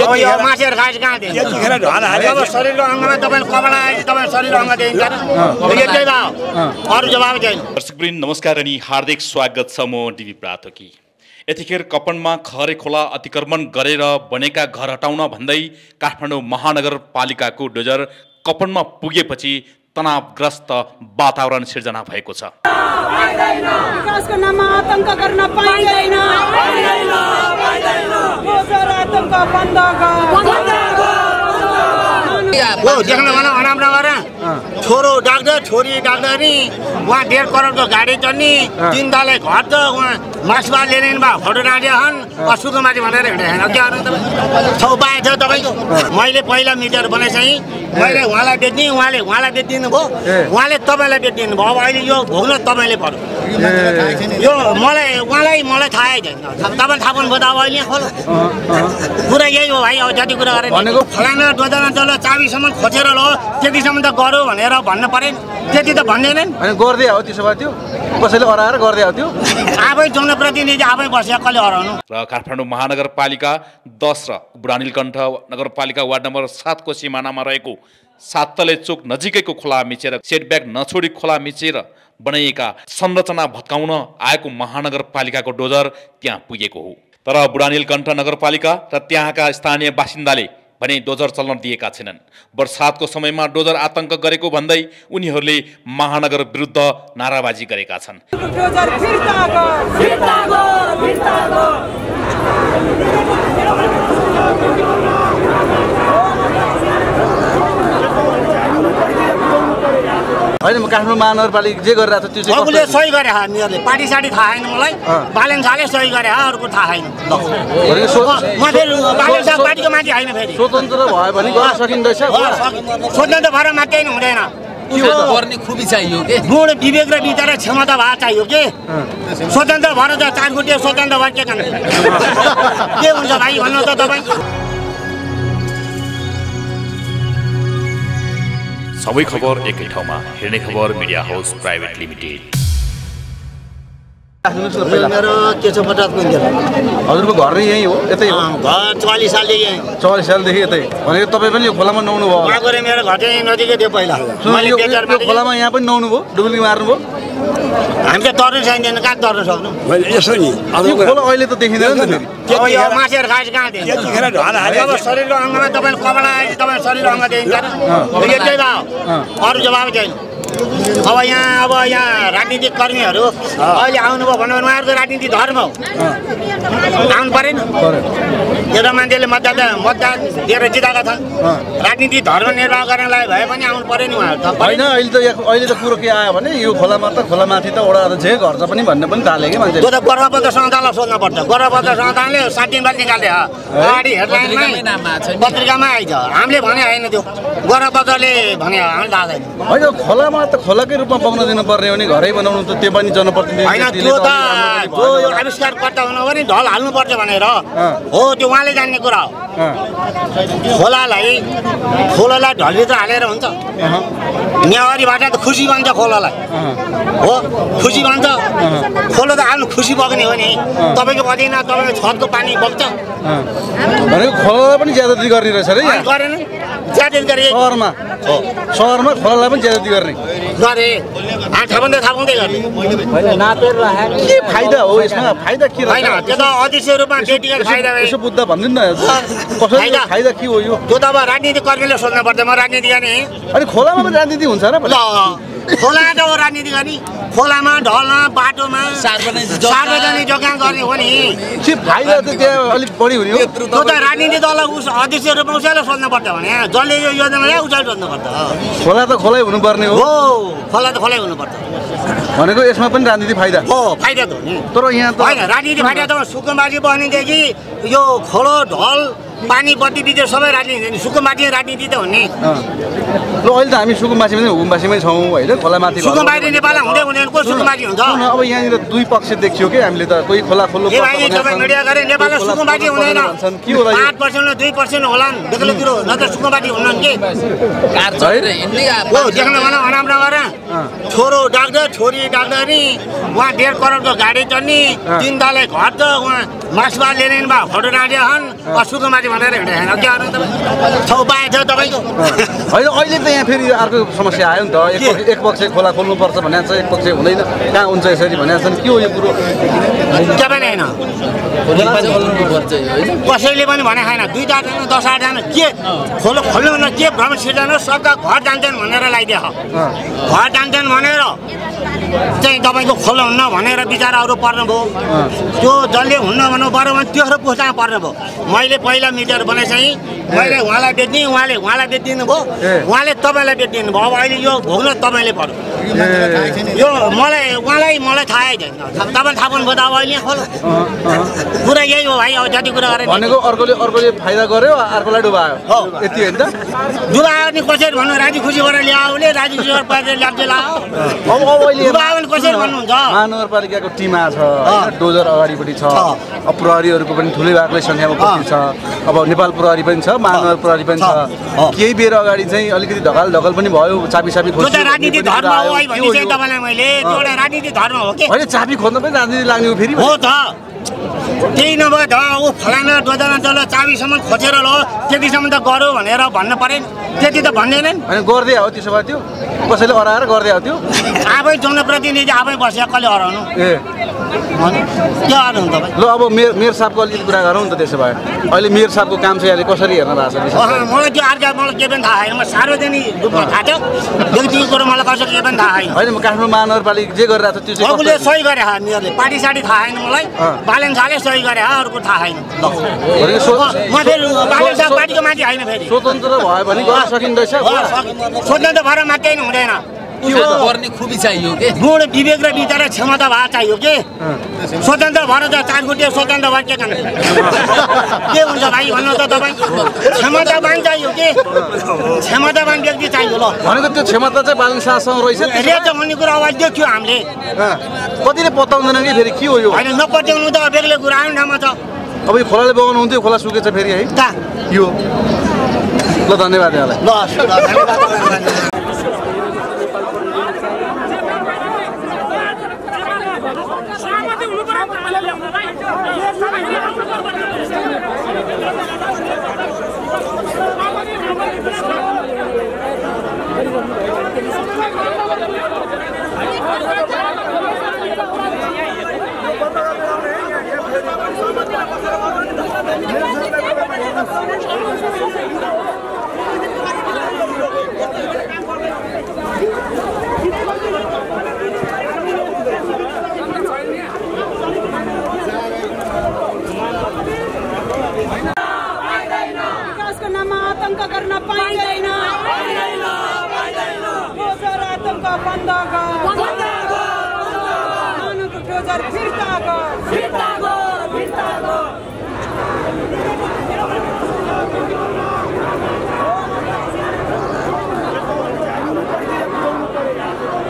अब यो मासेर खाएपछि कहाँ दिन्छ? अब शरीरको अङ्गमा तपाईँले कपडा आएपछि तपाईँ शरीरको अङ्ग दिन्छ। यतै भयो अरू जवाब छैन दर्शकवृन्द नमस्कार अनि हार्दिक स्वागत छ म डिबी प्राथकी यतिखेर कपनमा खरे खोला अतिक्रमण गरेर बनेका घर हटाउन भन्दै काठमाडौँ महानगरपालिकाको डोजर कपनमा पुगेपछि तनावग्रस्त वातावरण सिर्जना भएको छ। विकासको नाममा आतङ्क गर्न पाइँदैन। दोस्रो आतङ्क बन्द हो देख्न भन अनाम नगर छोरो डाक्टर छोरी डाक्टरी उहाँ डेढ करोडको गाडी चढ्ने तिन त उहाँ मासुमा लिने भए फोटो राख्यो हन् सुकुमारी भनेर हिँडेको होइन के गर्नु तपाईँ? छौ पाए छ तपाईँको मैले पहिला मिटर बनाइसकेँ। मैले उहाँलाई बेच्ने उहाँले उहाँलाई बेचिदिनु भयो उहाँले तपाईँलाई बेचिदिनु भयो अब अहिले यो भोग्न तपाईँले पर्यो। यो मलाई उहाँलाई मलाई थाहै छैन। तपाईँले थाहा पाउनु भयो त अब अहिले खोलो। कुरा यही हो भाइ अब जति कुरा गरेँ भनेको- फलाना डोजना डल्लो चाबीसम्म खोजेर लो। त्यतिसम्म त गऱ्यो भनेर भन्न परेन। त्यति त भन्दैनन्। अनि गर्दै हो त्यसो भए त्यो। कसैले अराएर गर्दै हो त्यो। आफै जनप्रतिनिधि आफै बसेर कसले हराउनु? र काठमाडौँ महानगरपालिका दस र बुढानीलकण्ठ नगरपालिका वार्ड नम्बर सातको सिमानामा रहेको साततले चोक नजिकैको खोला मिचेर सेटब्याक नछोडी खोला मिचेर बनाइएका संरचना भत्काउन आएको महानगरपालिकाको डोजर त्यहाँ पुगेको हो। तर बुढानीलकण्ठ नगरपालिका र त्यहाँका स्थानीय बासिन्दाले भने डोजर चल्न दिएका छैनन्। वर्षातको समयमा डोजर आतङ्क गरेको भन्दै उनीहरूले महानगर विरुद्ध नाराबाजी गरेका छन् फिर्ता गर फिर्ता गर फिर्ता गर होइन म काठमाडौँ महानगरपालिका जे गरिरहेको छ त्यो चाहिँ अरूले कस्तो- सही गरे उनीहरूले पार्टी साटी थाहा छैन मलाई। अँ। बालन शाहले सही गरे अर्को थाहा छैन। पार्टीको माथि होइन फेरि। स्वतन्त्र भयो भने गर्न सकिँदैछ। स्वतन्त्र भएर मात्रै नि हुँदैन। गर्ने खुबी चाहियो के? गुण विवेक र विचार र क्षमता भए चाहियो कि? स्वतन्त्र भएर त चार खुट्टे स्वतन्त्र भएर के गर्ने? के हुन्छ भाइ भन्नु त तपाईँ। सबै खबर एकै ठाउँमा। हेर्ने खबर मिडिया हाउस प्राइभेट लिमिटेड। मेरो के छ पचास कुइन्टल हजुरको घर नै यहीँ हो यतै हो? घर चालिस सालदेखि यहीँ। चौवालिस सालदेखि यतै। भनेको तपाईँ पनि यो खोलामा नुहाउनु भयो मेरो घर चाहिँ नजिकै थियो पहिला। खोलामा यहाँ पनि नुहाउनु भयो डुबुल्की मार्नुभयो? हामी त तर्नु चाहिँदैन कहाँ तर्नु सक्नु? मैले यसो नि अहिले त देखिँदैन त मासेर खाएपछि कहाँ अब शरीरको अङ्गमा तपाईँले कपडा आएपछि तपाईँ शरीरको अङ्ग यतै भयो अरू जवाब छैन। अब यहाँ अब यहाँ राजनीतिक कर्मीहरू अहिले आउनुभयो भन्यो भने उहाँहरूको राजनीति धर्म हो। आउनु परेन। एउटा मान्छेले मतदान मतदान दिएर जिताएका छन् राजनीति धर्म निर्वाह गर्नलाई भए पनि आउनु पऱ्यो नि उहाँहरू त। होइन अहिले त अहिले त कुरो के आयो भने यो खोलामा त खोलामाथि त अध्यक्ष घर छ पनि भन्ने पनि थाले कि मान्छे त्यो त गोर्खापत्र सोध्न पर्छ। गोर्खापत्र संस्थानले सात दिन बाद निकाल्यो अगाडि पत्रिकामै हेडलाइनमै छ आइज। हामीले भने होइन त्यो। गोर्खापत्रले भने हामीले थाहा छैन। होइन खोलामा त खोलाकै रूपमा बग्न दिनुपर्ने हो नि घरै बनाउनु त त्यो पनि जनप्रतिनिधि त्यो त त जो यो। आविष्कारकर्ता हुनु भने ढल हाल्नुपर्छ भनेर। हो त्यो उहाँले जान्ने कुरा हो। खोलालाई खोलालाई ढलभित्र हालेर हुन्छ। नेवारीबाट त खुसी भन्छ खोलालाई। हो खुसी भन्छ खोला त आफ्नो खुसी बग्ने हो नि। तपाईँको बग्दैन तपाईँको छतको पानी बग्छ। भनेको खोलालाई पनि ज्यादती गर्ने रहेछ अरे गरेन। ज्यादा गरे। सहरमा सहरमा खोलालाई पनि ज्यादती गर्ने। गरे। आँखा पनि त थाहा पाउँदै गर्ने के फाइदा हो यसमा? फाइदा के होइन त्यो त अध्यक्ष रूपमा व्यक्तिगत फाइदा यसो बुझ्दा भनिदिनु न। कसरी फाइदा। के हो यो? त्यो त अब राजनीति कर्मीले सोध्नु पर्छ म राजनीति गर्ने। अनि खोलामा पनि राजनीति हुन्छ र खोला त हो राजनीति गर्ने खोलामा ढलमा बाटोमा सार्वजनिक जग्गा- गर्ने हो नि। अलिक बढी हुने हो। त्यो त राजनीति दललाई उस अध्यक्ष रूपमा उसैलाई सोध्नु पर्छ भने जसले यो योजना ल्यायो उसैले सोध्नु पर्छ खोला त खोलै हुनुपर्ने हो। हो खोला त खोलै हुनुपर्छ। भनेको यसमा पनि राजनीति फाइदा। हो फाइदा त हो नि। तर यहाँ त होइन राजनीति फाइदा त सुकुम्बाजी बनेदेखि यो खोलो ढल पानी बत्ती बिजुली सबै राजनीति सुकुम्बाजी राजनीति त हो नि अँ। ल अहिले त हामी सुकुम्बासी पनि हुकुम्बासीमै छौँ होइन? खोलामाथि बनाउनु नेपालमा हुँदै हुँदैन। को सुकुम्बाजी हुन्छ? अब यहाँनिर दुई पक्ष देखियो कि हामीले त कोही खोला खोल्नु मिडिया गरे नेपालमा खोल्नु हुँदैन। के होला पाँच पर्सेन्ट दुई पर्सेन्ट होला बेग्लो कुरो न त सुकुम्बाजी हुन्न के? देख्न भन अनाम नगर छोरो डाक्टर छोरी डाक्टरी उहाँ डेढ करोडको गाडी चढ्ने तिन तले घर त उहाँ मासुमा लिने भए फोटो राख्यो हन् सुकुम्बाजी भनेर हिँडेको होइन? के गर्नु तपाईँ? छौ पाए छ तपाईँको। होइन अहिले त यहाँ फेरि अर्को समस्या आयो नि त। एक पक्ष खोला खोल्नुपर्छ भनेको छ एक पक्ष हुँदैन। कहाँ हुन्छ यसरी भनेको छ के हो यो कुरो? त्यो होइन? कसैले पनि भने छैन दुई आठजना दस आठजना के खोलो खोल्नु भने के भ्रम सिर्जना सबका घर जान्छन् भनेर लगाइदिएको घर जान्छन् भनेर चाहिँ तपाईँको खोल्नुहुन्न भनेर बिचराहरू पर्नुभयो। त्यो जसले हुन्न भन्नु पऱ्यो भने त्योहरू पुस्तामा पर्नुभयो। मैले पहिला मिटर बनाए चाहिँ मैले उहाँलाई बेच्ने उहाँले उहाँलाई बेचिदिनु भयो ए। उहाँले तपाईँलाई बेचिदिनु भयो अब अहिले यो भोग्न तपाईँले पर्यो। यो मलाई उहाँलाई मलाई थाहै छैन। तपाईँले थाहा पाउनुभयो त अब अहिले। यहाँ खोलो कुरा यही हो भाइ अब जति कुरा गरेँ भनेको अर्कोले अर्कोले फाइदा गर्यो अर्कोलाई डुबायो हो। यति होइन त? डुबायो भने कसरी भन्नु? राजी खुसी गरेर ल्यायो भने राजी खुसी गरेर पैसा ल्याप्चे लाओ अब डुबायो भने कसरी भन्नुहुन्छ? महानगरपालिकाको टिमा छ डोजर अगाडिपट्टि छ। प्रहरीहरूको पनि ठुलै भागले सङ्ख्यामा कति छ। अब नेपाल प्रहरी पनि छ महानगर प्रहरी पनि छ। केही बेर अगाडि चाहिँ अलिकति ढकाल ढकल पनि भयो चाबी साबी कि होइन चाबी खोज्न पनि राजनीति लाग्ने हो फेरि। त्यही नभए त ऊ फलाना डोजना डल्लो चाबीसम्म खोजेर लो त्यतिसम्म त गरौँ भनेर भन्नु पऱ्यो नि त्यति त भन्दैनन्। होइन गर्दै हो त्यसो भए त्यो। कसैले अराएर गर्दै हो त्यो। आफै जनप्रतिनिधि आफै बसेर कसले हराउनु? ए। के ल अब मेयर मेयर साहबको अलिकति कुरा गरौँ नि त त्यसो भए। अहिले मेयर साहबको काम चाहिँ अहिले कसरी हेर्न भएको छ? मलाई त्यो अर्का मलाई केही पनि थाहा छैन। म सार्वजनिक रूपमा थाहा थियो। कुरो मलाई कसो केही पनि थाहा छैन। होइन म काठमाडौँ महानगरपालिका जे गरिरहेको छ त्यो चाहिँ सही गरे मेयरले पार्टी साटी थाहा छैन मलाई। बालन शाहले सही गरे हा अरूको थाहा छैन। म फेरि बालन शाह सो- पार्टीको मान्छे होइन फेरि। स्वतन्त्र भयो भने गर्न सकिँदैछ। स्वतन्त्र भएर मात्रै हुँदैन। गर्ने खुबी चाहियो के? गुण विवेक र विचार र क्षमता भए चाहियो कि? स्वतन्त्र भएर त चार खुट्टे स्वतन्त्र भएर के गर्ने? के हुन्छ भाइ भन्नु त तपाईँ? क्षमतावान चाहियो कि? क्षमतावान व्यक्ति चाहियो ल। भनेको त्यो क्षमता चाहिँ बालन शाहसँग रहेछ त्यसो रेट भन्ने कुरा अगाडि देख्यो हामीले। कतिले पत्ताउँदैन कि फेरि के हो यो? होइन नपट्याउनु त बेग्लै कुरा आउने ठाउँमा छ। अब यो खोलाले बगाउनु हुन्थ्यो खोला सुकेछ फेरि है। यो। ल धन्यवाद यहाँलाई। ल Pentagon! Pentagon! Pentagon!